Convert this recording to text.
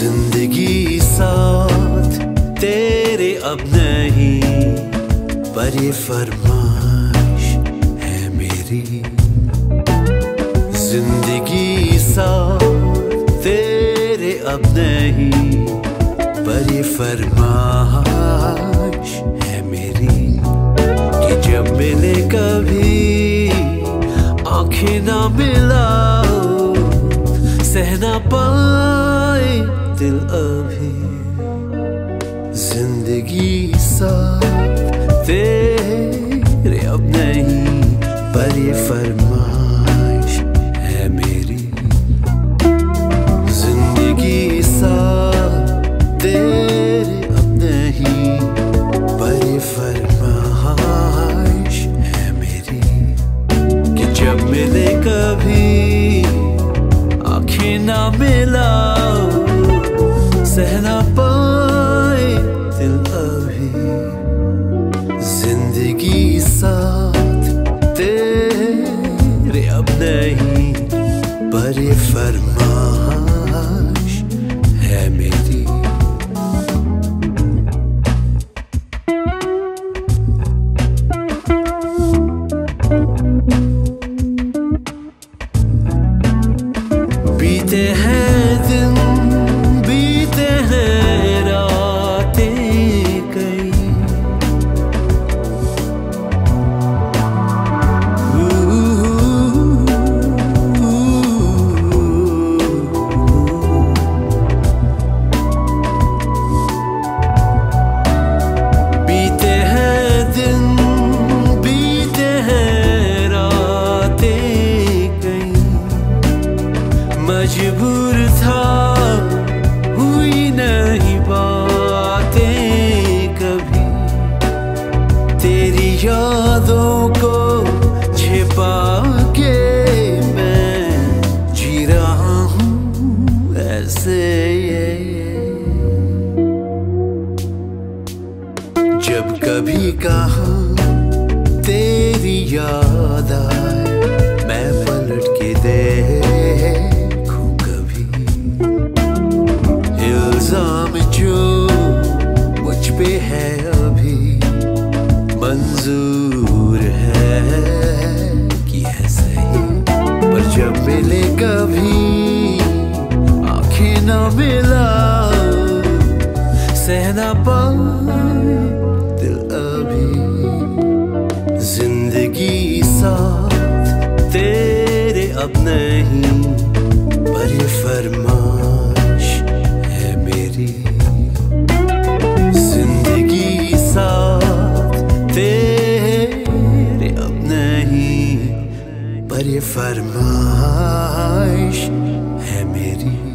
ज़िंदगी साथ, तेरे अब नहीं, पर ये फरमाश है मेरी। ज़िंदगी साथ, तेरे अब नहीं, पर ये फरमाश है मेरी। कि जब मिले कभी आँखें ना मिला, सहना पा पाए दिल अभी ज़िंदगी सा। पर ये फरमाइश है मेरी बीते मजबूर था, हुई नहीं बातें कभी। तेरी यादों को छिपा के मैं जी रहा हूँ ऐसे जब कभी कहा, तेरी याद आए मंजूर है कि है सही। पर जब मिले कभी, आँखें ना मिला, सहना पाए दिल अभी। ज़िंदगी साथ तेरे अब नहीं, पर ये पर फरमाइश है मेरी।